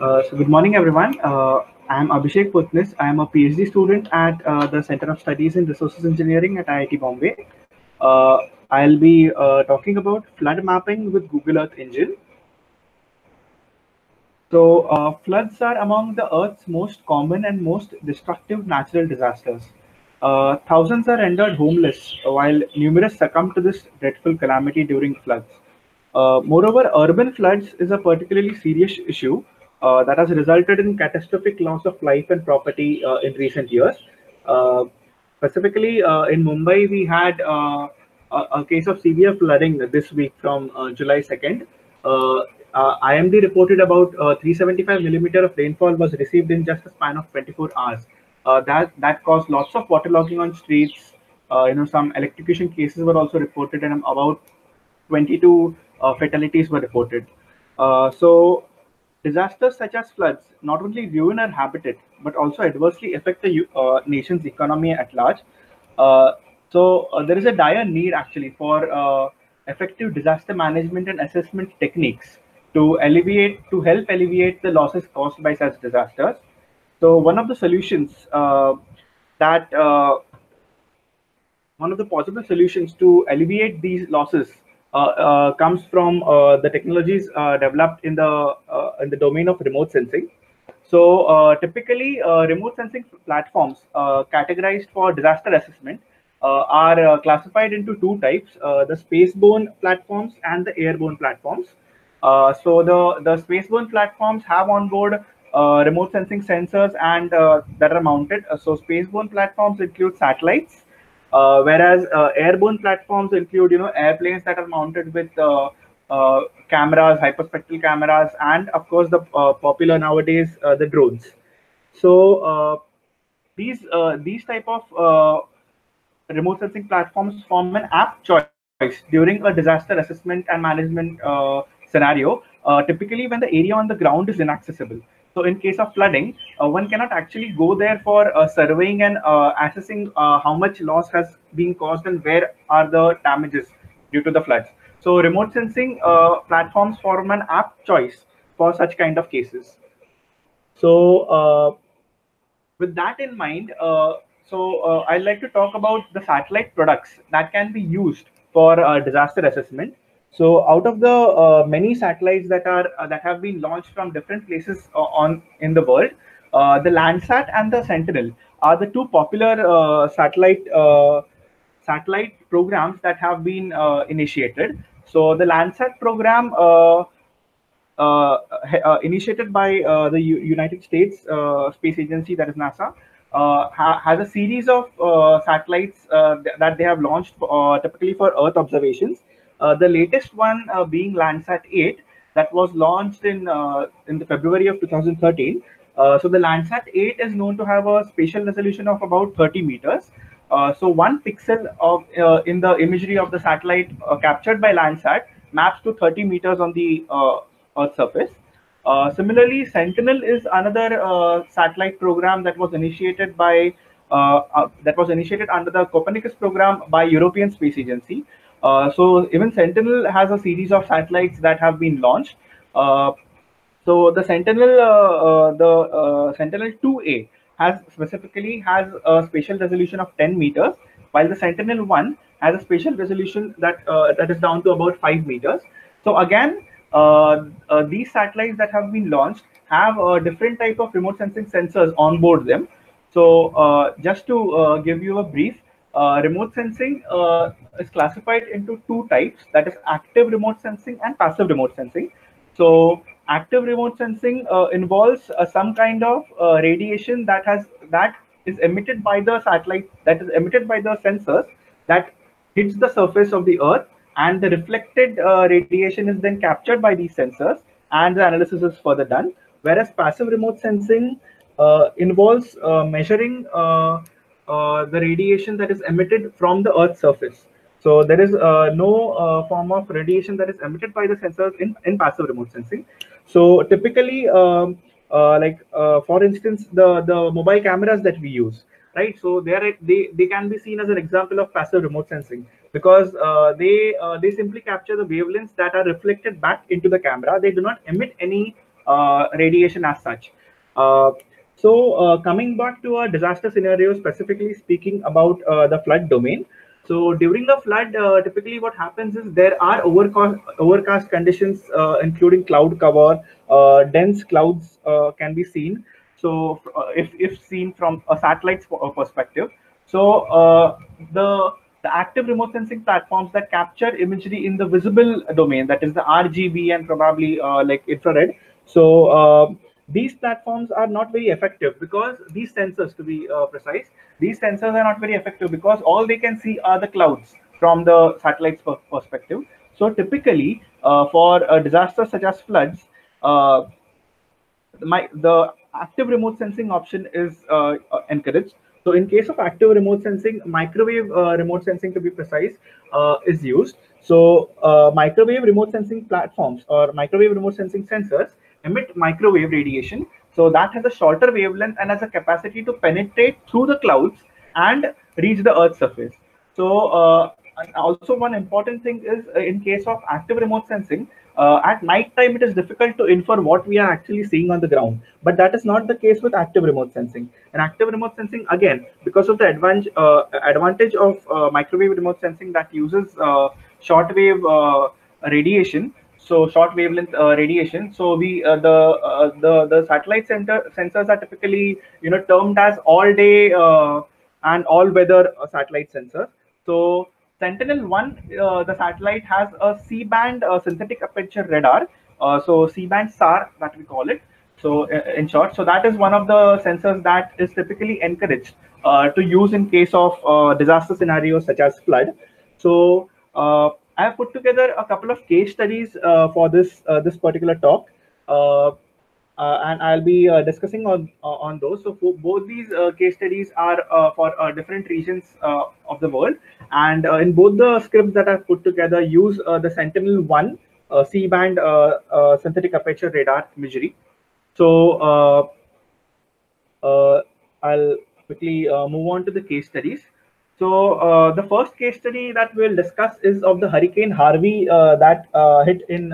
Uh, so good morning, everyone. Uh, I'm Abhishek Potnis. I'm a PhD student at uh, the Center of Studies in Resources Engineering at IIT Bombay. Uh, I'll be uh, talking about flood mapping with Google Earth Engine. So uh, floods are among the Earth's most common and most destructive natural disasters. Thousands are rendered homeless, while numerous succumb to this dreadful calamity during floods. Uh, moreover, urban floods is a particularly serious issue uh, that has resulted in catastrophic loss of life and property uh, in recent years. Uh, specifically, uh, in Mumbai, we had uh, a, a case of severe flooding this week from July 2nd. IMD reported about 375 millimeter of rainfall was received in just a span of 24 hours. that that caused lots of waterlogging on streets. you know, some electrocution cases were also reported, and about 22 fatalities were reported. so Disasters such as floods not only ruin our habitat, but also adversely affect the uh, nation's economy at large. Uh, so uh, there is a dire need actually for uh, effective disaster management and assessment techniques to alleviate, to help alleviate the losses caused by such disasters. So one of the solutions uh, that uh, one of the possible solutions to alleviate these losses uh, uh, Uh, uh, comes from uh, the technologies uh, developed in the in the domain of remote sensing. So typically, remote sensing platforms categorized for disaster assessment are classified into two types: the spaceborne platforms and the airborne platforms. so the the spaceborne platforms have on board uh, remote sensing sensors and uh, that are mounted. Uh, so spaceborne platforms include satellites, uh, whereas uh, airborne platforms include, you know, airplanes that are mounted with uh, uh cameras, hyperspectral cameras, and of course the uh, popular nowadays uh, the drones. So these these type of remote sensing platforms form an apt choice during a disaster assessment and management scenario. typically, when the area on the ground is inaccessible. So in case of flooding, uh, one cannot actually go there for uh, surveying and uh, assessing uh, how much loss has been caused and where are the damages due to the floods. So remote sensing uh, platforms form an apt choice for such kind of cases. So uh, with that in mind, so I'd like to talk about the satellite products that can be used for disaster assessment. So out of the uh, many satellites that are uh, that have been launched from different places uh, on in the world, uh, the Landsat and the Sentinel are the two popular uh, satellite uh, satellite programs that have been initiated. So the Landsat program, initiated by the U United States Space Agency, that is NASA, ha has a series of satellites that they have launched typically for Earth observations. Uh, the latest one uh, being Landsat 8 that was launched in uh, in the February of 2013. so the Landsat 8 is known to have a spatial resolution of about 30 meters. so one pixel of in the imagery of the satellite captured by Landsat maps to 30 meters on the Earth surface. Uh, similarly, Sentinel is another uh, satellite program that was initiated by uh, that was initiated under the Copernicus program by European Space Agency. Uh, so even Sentinel has a series of satellites that have been launched. Uh, so the Sentinel, uh, the Sentinel 2A has specifically has a spatial resolution of 10 meters, while the Sentinel 1 has a spatial resolution that that is down to about 5 meters. So again, uh, uh, these satellites that have been launched have a different type of remote sensing sensors on board them. So uh, just to give you a brief, uh, remote sensing uh, is classified into two types. That is active remote sensing and passive remote sensing. So active remote sensing uh, involves uh, some kind of uh, radiation that has that is emitted by the satellite that is emitted by the sensors that hits the surface of the earth and the reflected uh, radiation is then captured by these sensors and the analysis is further done. Whereas passive remote sensing involves measuring the radiation that is emitted from the Earth's surface. So there is uh, no uh, form of radiation that is emitted by the sensors in, in passive remote sensing. So typically, um, uh, like uh, for instance, the, the mobile cameras that we use, right? So they, are, they, they can be seen as an example of passive remote sensing. because uh, they uh, they simply capture the wavelengths that are reflected back into the camera. They do not emit any uh, radiation as such. Uh, so uh, coming back to a disaster scenario, specifically speaking about uh, the flood domain. So during the flood, typically what happens is there are overcast, overcast conditions, including cloud cover, dense clouds can be seen. So if, if seen from a satellite's perspective, so the the active remote sensing platforms that capture imagery in the visible domain, that is the RGB and probably uh, like infrared. So uh, these platforms are not very effective because these sensors, to be uh, precise, these sensors are not very effective because all they can see are the clouds from the satellite's perspective. So typically, uh, for a disaster such as floods, uh, my the active remote sensing option is uh, encouraged so in case of active remote sensing, microwave uh, remote sensing to be precise uh, is used. So uh, microwave remote sensing platforms or microwave remote sensing sensors emit microwave radiation. So that has a shorter wavelength and has a capacity to penetrate through the clouds and reach the Earth's surface. So uh, also one important thing is uh, in case of active remote sensing, uh, at night time it is difficult to infer what we are actually seeing on the ground but that is not the case with active remote sensing and active remote sensing again because of the advantage uh, advantage of uh, microwave remote sensing that uses uh, shortwave radiation so short wavelength uh, radiation so we the the the satellite center sensors are typically you know termed as all day and all weather satellite sensors so Sentinel-1, uh, the satellite has a C-band uh, synthetic aperture radar. Uh, so C-band SAR that we call it. So uh, in short, so that is one of the sensors that is typically encouraged uh, to use in case of uh, disaster scenarios such as flood. So I have put together a couple of case studies uh, for this uh, this particular talk. Uh, uh, and I'll be uh, discussing on uh, on those. So both these case studies are for different regions of the world, and in both the scripts that I've put together, use the Sentinel-1 C-band synthetic aperture radar imagery. So I'll quickly move on to the case studies. So uh, the first case study that we'll discuss is of the Hurricane Harvey uh, that uh, hit in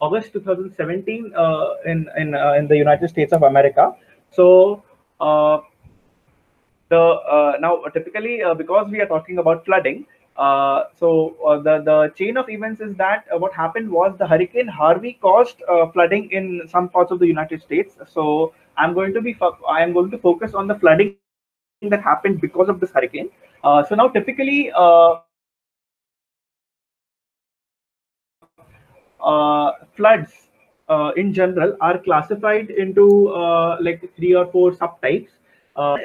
August 2017 uh, in in uh, in the United States of America. So uh, the now typically because we are talking about flooding, uh, so uh, the the chain of events is that uh, what happened was the hurricane harvey caused flooding in some parts of the united states so i'm going to be i am going to focus on the flooding that happened because of this hurricane so now typically Uh, floods uh, in general are classified into uh, like three or four subtypes.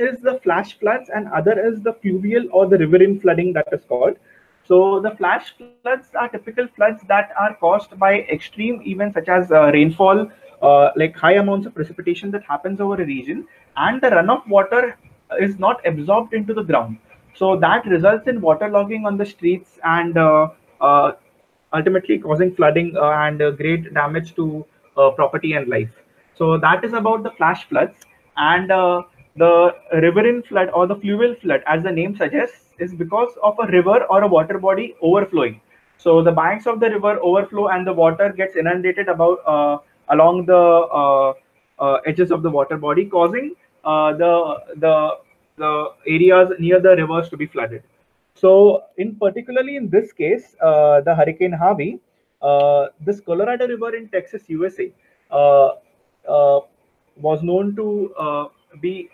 is the flash floods and other is the fluvial or the riverine flooding that is called. So the flash floods are typical floods that are caused by extreme events such as uh, rainfall, uh, like high amounts of precipitation that happens over a region, and the runoff water is not absorbed into the ground. So that results in waterlogging on the streets and uh, ultimately causing flooding uh, and uh, great damage to uh, property and life. So that is about the flash floods and the riverine flood or the fluvial flood, as the name suggests, is because of a river or a water body overflowing. So the banks of the river overflow and the water gets inundated about uh, along the uh, uh, edges of the water body, causing the the the areas near the rivers to be flooded. So, in particularly in this case, uh, the Hurricane Harvey, uh, this Colorado River in Texas, USA, uh, uh, was known to uh, be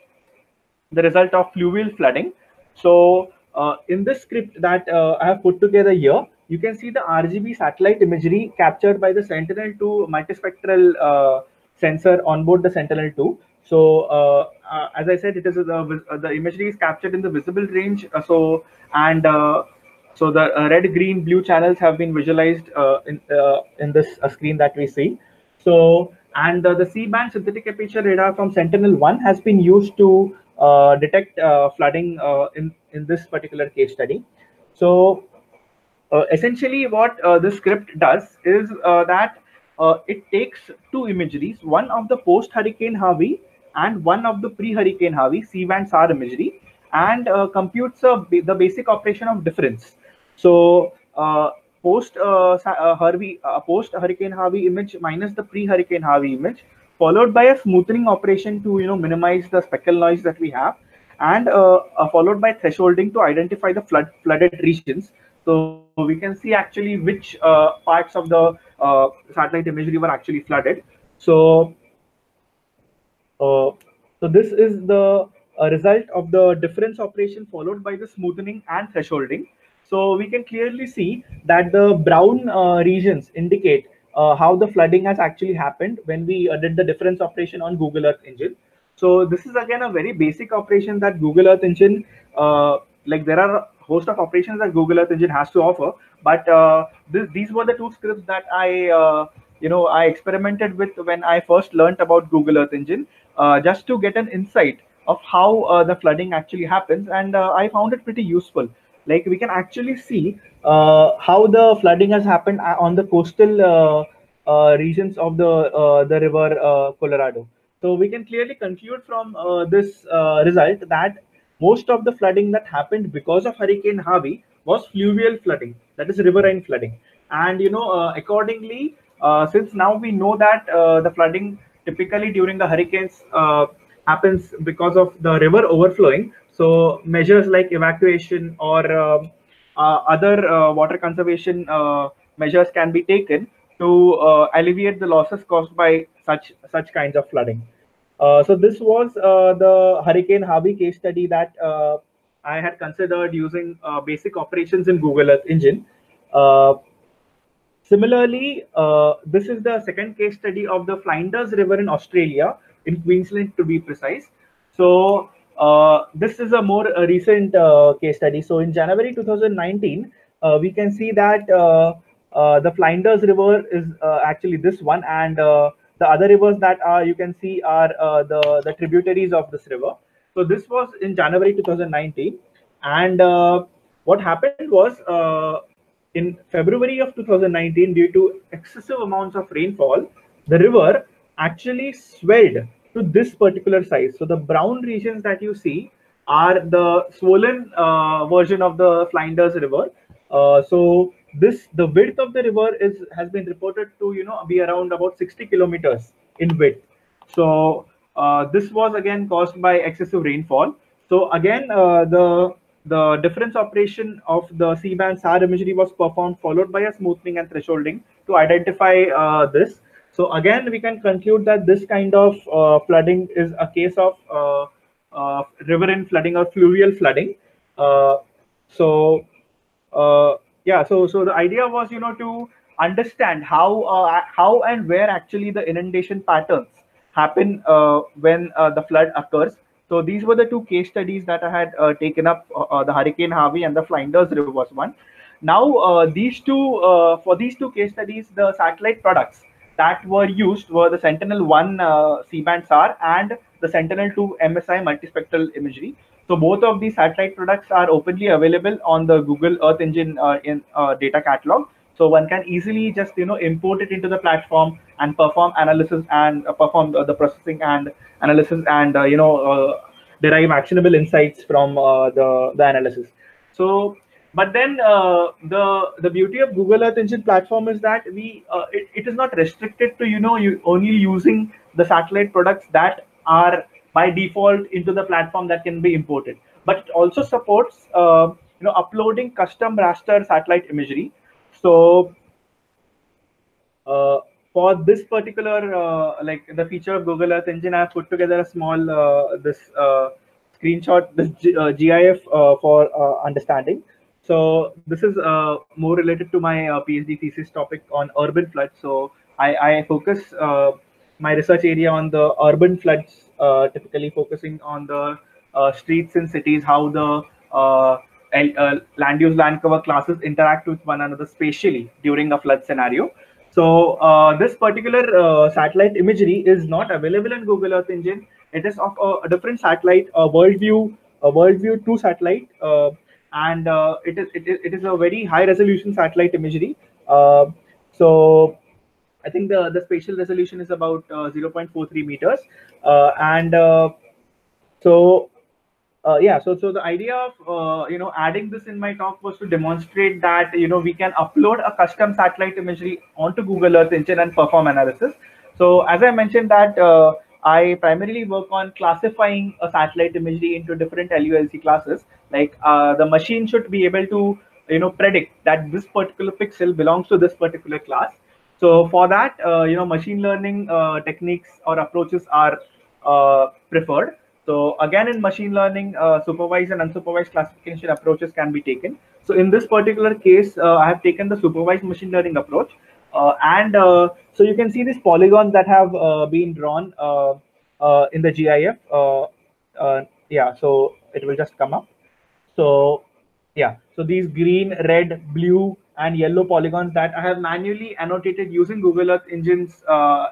the result of fluvial flooding. So, uh, in this script that I have put together here, you can see the RGB satellite imagery captured by the Sentinel-2 multispectral sensor on board the Sentinel-2. So uh, uh, as I said, it is the, the imagery is captured in the visible range. Uh, so and so the red, green, blue channels have been visualized in in this screen that we see. So and the C-band synthetic aperture radar from Sentinel-1 has been used to uh, detect uh, flooding uh, in, in this particular case study. So essentially what this script does is that it takes two imageries, one of the post-Hurricane Harvey and one of the pre-Hurricane Harvey C-band SAR imagery, and uh, computes the basic operation of difference. So uh, post uh, Harvey, post Hurricane Harvey image minus the pre-Hurricane Harvey image, followed by a smoothing operation to you know minimize the speckle noise that we have, and followed by thresholding to identify the flood flooded regions. So we can see actually which parts of the satellite imagery were actually flooded. So uh, so this is the uh, result of the difference operation followed by the smoothing and thresholding. So we can clearly see that the brown uh, regions indicate uh, how the flooding has actually happened when we uh, did the difference operation on Google Earth Engine. So this is again a very basic operation that Google Earth Engine, uh, like there are a host of operations that Google Earth Engine has to offer, but this, these were the two scripts that I you know i experimented with when i first learned about google earth engine uh, just to get an insight of how uh, the flooding actually happens. And uh, i found it pretty useful. Like we can actually see how the flooding has happened on the coastal regions of the the river colorado. So we can clearly conclude from this result that most of the flooding that happened because of hurricane harvey was fluvial flooding that is riverine flooding. And you know uh, accordingly uh, since now we know that uh, the flooding typically during the hurricanes uh, happens because of the river overflowing. So measures like evacuation or um, uh, other uh, water conservation uh, measures can be taken to uh, alleviate the losses caused by such such kinds of flooding. so this was the Hurricane Harvey case study that I had considered using basic operations in Google Earth Engine. Similarly, uh, this is the second case study of the Flinders River in Australia, in Queensland to be precise. So uh, this is a more uh, recent uh, case study. So in January 2019, uh, we can see that uh, the Flinders River is actually this one, and the other rivers that are you can see are the the tributaries of this river. So this was in January 2019, and what happened was in February of 2019, due to excessive amounts of rainfall, the river actually swelled to this particular size. So the brown regions that you see are the swollen uh, version of the Flinders River. Uh, so this the width of the river is has been reported to you know be around about 60 kilometers in width. So uh, this was again caused by excessive rainfall. So again uh, the the difference operation of the C-band SAR imagery was performed, followed by a smoothing and thresholding to identify uh, this. So again, we can conclude that this kind of uh, flooding is a case of uh, uh riverine flooding or fluvial flooding. Uh, so uh, yeah, so so the idea was you know to understand how how and where actually the inundation patterns happen when the flood occurs so these were the two case studies that I had uh, taken up, uh, uh the Hurricane Harvey and the Flinders River was one. Now uh, these two, uh, for these two case studies, the satellite products that were used were the Sentinel-1 C-band SAR and the Sentinel-2 MSI multispectral imagery. So both of these satellite products are openly available on the Google Earth Engine in data catalog. So one can easily just you know import it into the platform and perform analysis and uh, perform the, the, processing and analysis and uh, you know uh, derive actionable insights from uh, the the analysis. So, but then uh, the the beauty of Google Earth Engine platform is that we uh, it, it is not restricted to you know you only using the satellite products that are by default into the platform that can be imported, but it also supports you know uploading custom raster satellite imagery so uh, for this particular uh, like the feature of Google Earth Engine, I have put together a small uh, this uh, screenshot, this G GIF uh, for uh, understanding. So this is more related to my PhD thesis topic on urban floods. So I, I focus my research area on the urban floods, typically focusing on the streets in cities, how the uh, land use land cover classes interact with one another spatially during a flood scenario. So uh, this particular uh, satellite imagery is not available in Google Earth Engine. It is of a, a different satellite, a WorldView, a WorldView 2 satellite, uh, and uh, it is it is it is a very high resolution satellite imagery. Uh, so I think the the spatial resolution is about 0.43 meters, and so uh, yeah, so so the idea of uh, you know adding this in my talk was to demonstrate that you know we can upload a custom satellite imagery onto Google Earth Engine and perform analysis. So as I mentioned that uh, I primarily work on classifying a satellite imagery into different LULC classes. Like uh, the machine should be able to you know predict that this particular pixel belongs to this particular class. So for that, uh, you know, machine learning uh, techniques or approaches are preferred. So again, in machine learning, uh, supervised and unsupervised classification approaches can be taken. So in this particular case, uh, I have taken the supervised machine learning approach. Uh, and uh, so you can see these polygons that have uh, been drawn uh, in the GIF. yeah, so it will just come up. So yeah, so these green, red, blue, and yellow polygons that I have manually annotated using Google Earth Engine's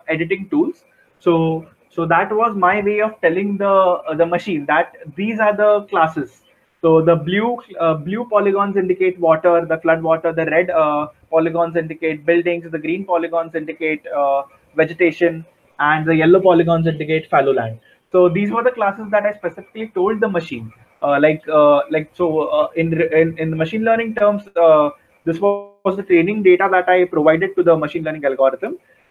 editing tools. So so that was my way of telling the uh, the machine that these are the classes. So the blue uh, blue polygons indicate water the flood water the red uh, polygons indicate buildings the green polygons indicate uh, vegetation and the yellow polygons indicate fallow land. So these were the classes that i specifically told the machine. Uh, like uh, like so in, in in the machine learning terms this was the training data that i provided to the machine learning algorithm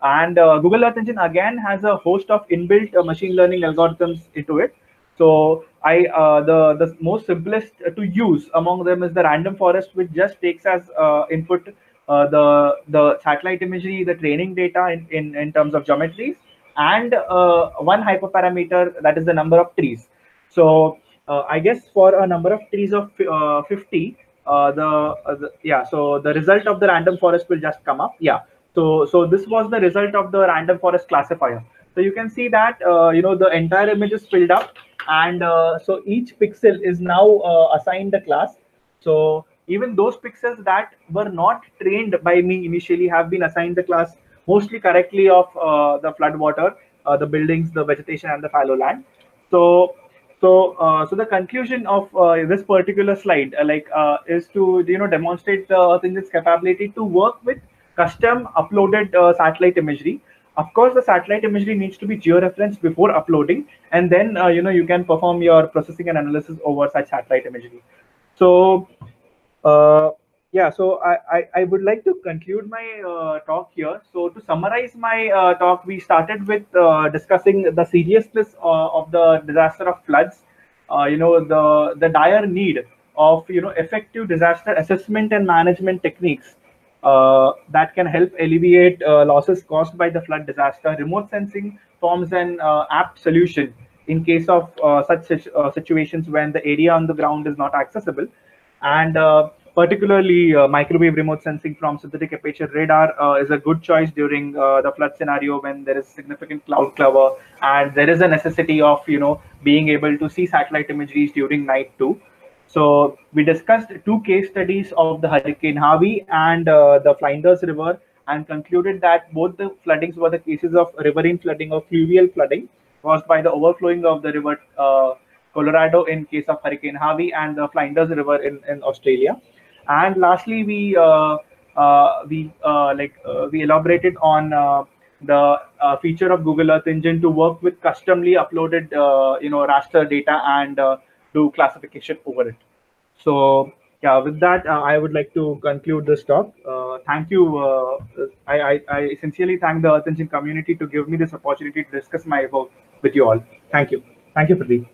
and uh, Google Earth Engine again has a host of inbuilt uh, machine learning algorithms into it. So I uh, the the most simplest to use among them is the random forest, which just takes as uh, input uh, the the satellite imagery, the training data in in, in terms of geometries, and uh, one hyperparameter that is the number of trees. So I guess for a number of trees of 50, the, the yeah, so the result of the random forest will just come up. Yeah. So, so this was the result of the random forest classifier. So you can see that, uh, you know, the entire image is filled up. And uh, so each pixel is now uh, assigned a class. So even those pixels that were not trained by me initially have been assigned the class mostly correctly of uh, the flood water, uh, the buildings, the vegetation, and the fallow land. So so, uh, so the conclusion of uh, this particular slide, uh, like, is to you know demonstrate the Earth Engine's capability to work with custom uploaded uh, satellite imagery. Of course, the satellite imagery needs to be georeferenced before uploading, and then uh, you know you can perform your processing and analysis over such satellite imagery. So, uh, yeah, so I, I, I, would like to conclude my uh, talk here. So to summarize my uh, talk, we started with uh, discussing the seriousness of the disaster of floods. you know the the dire need of you know effective disaster assessment and management techniques uh, that can help alleviate uh, losses caused by the flood disaster. Remote sensing forms an uh, apt solution in case of such situations when the area on the ground is not accessible. And particularly uh, microwave remote sensing from synthetic aperture radar uh, is a good choice during uh, the flood scenario when there is significant cloud cover and there is a necessity of you know being able to see satellite imageries during night too so we discussed two case studies of the Hurricane Harvey and uh, the Flinders River and concluded that both the floodings were the cases of riverine flooding or fluvial flooding caused by the overflowing of the river uh, Colorado in case of Hurricane Harvey and the Flinders River in, in Australia. And lastly, we uh, uh we uh, like uh, we elaborated on the feature of Google Earth Engine to work with customly uploaded you know raster data and do classification over it. So yeah, with that, uh, I would like to conclude this talk. Uh, thank you. Uh, I, I, I, sincerely thank the Earth Engine community to give me this opportunity to discuss my work with you all. Thank you. Thank you, Pradeep.